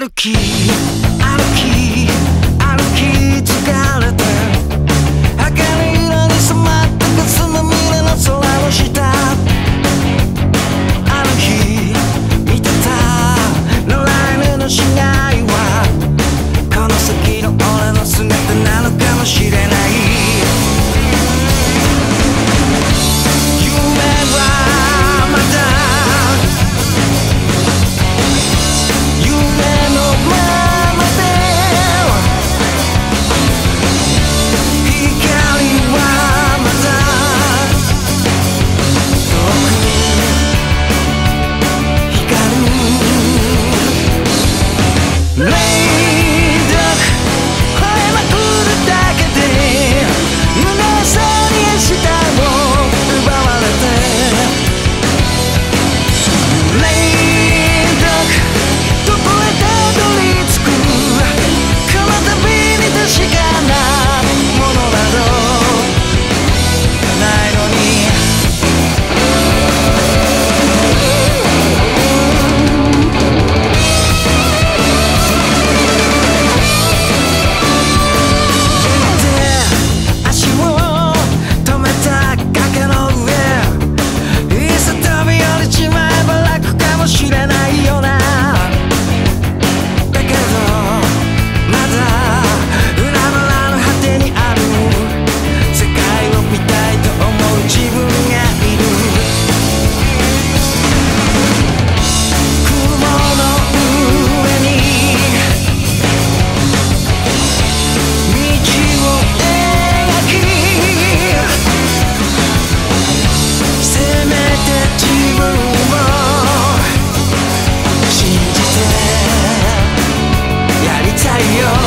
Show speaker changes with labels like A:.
A: 歩き歩き。Lay 太阳。